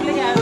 traveling